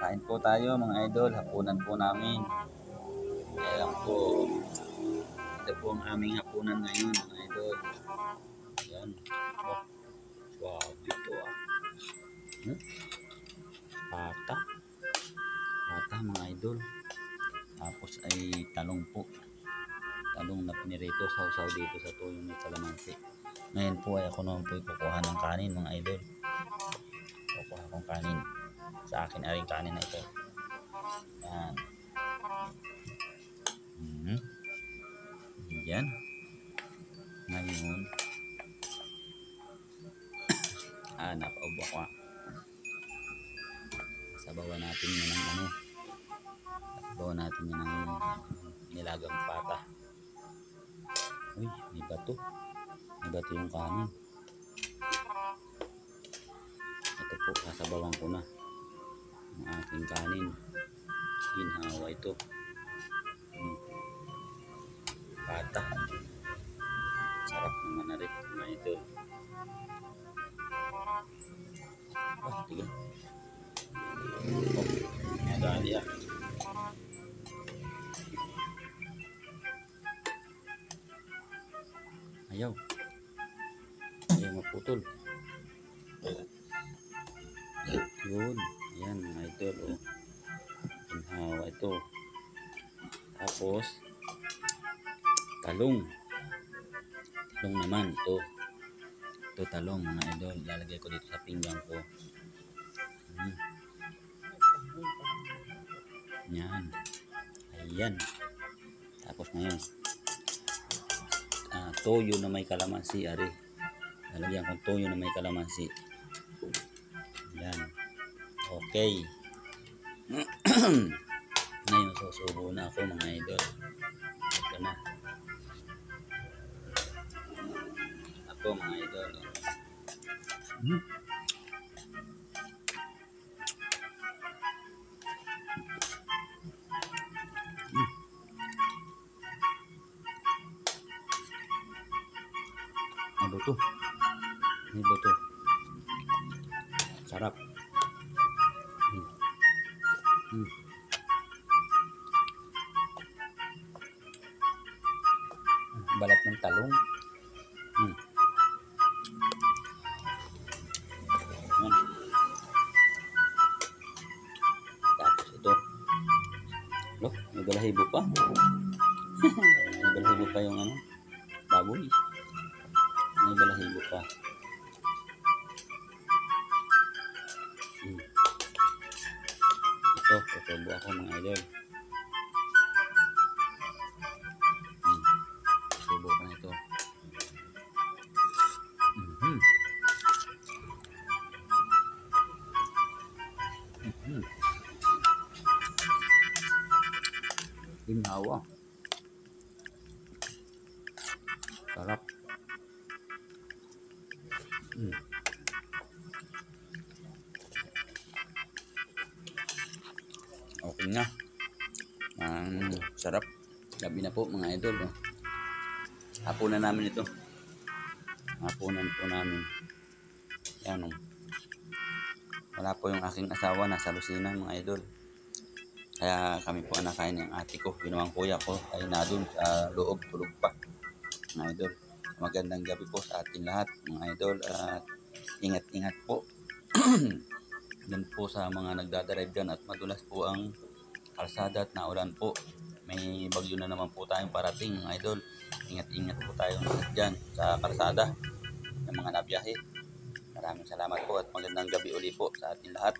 Kain po tayo mga idol, hapunan po namin. Ayan po. Ito po ang aming hapunan ngayon mga idol. Ayan. Oh. Wow, dito ah. Hmm? Pata. Pata mga idol. Tapos ay talong po. Talong na pinirito sausaw dito sa tuyong may kalamansi. Ngayon po ay ako naman po kukuha ng kanin mga idol. Kukuha akong kanin. Sa akin ay rin kanin na ito. Yan. Mhm. Yan. Ngayon. ah, napaubo ako ah. Sabawan natin yan ng ano. Sabawan natin yan ng nilagang pata. Uy, may bato. May bato yung kanin. Ito po, sasabawan ko na ang aking kanin. Ginhawa ito. Hmm. Pata. Sarap naman na rin mga ito. Ah, tiga. Oh, nadali ah. Ayaw. Ayaw maputol. Yun. Idol. Oh. Ginhawa ito. Tapos, talong. Talong naman. Ito. Ito talong mga idol. Lalagay ko dito sa pinggan ko. Hmm. Yan. Ayan. Tapos ngayon. Ah, toyo na may kalamansi. Ari. Lalagyan ko toyo na may kalamansi. Yan. Okay. Ngayon susubo na ako mga idol. Ito na. Ako mga idol. Hmm. Hmm. Ano to? Ano to? Sarap. Hmm. Balat ng talong. Hmm. Tapos ito. Loh, may balahibo pa. may balahibo pa yung ano, baboy. May balahibo pa. Ako mga idol. Hmm. Tutubo ko na ito. Mhm. Mhm. Ginawa. Sarap. Hmm. Okay na. Ang sarap. Gabi na po mga idol. Oh. Hapunan namin ito. Hapunan po namin. Yan oh. Wala po yung aking asawa nasa Lucena mga idol. Kaya kami po ang nakain ng ate ko. Ginawang kuya ko ay na doon sa loob tulog pa. Mga idol. Magandang gabi po sa ating lahat mga idol. At ingat-ingat po. Yan po sa mga nagdadrive dyan at madulas po ang kalsada at naulan po. May bagyo na naman po tayong parating mga idol. Ingat-ingat po lahat dyan sa kalsada ng mga nabiyahe. Maraming salamat po at magandang gabi uli po sa ating lahat.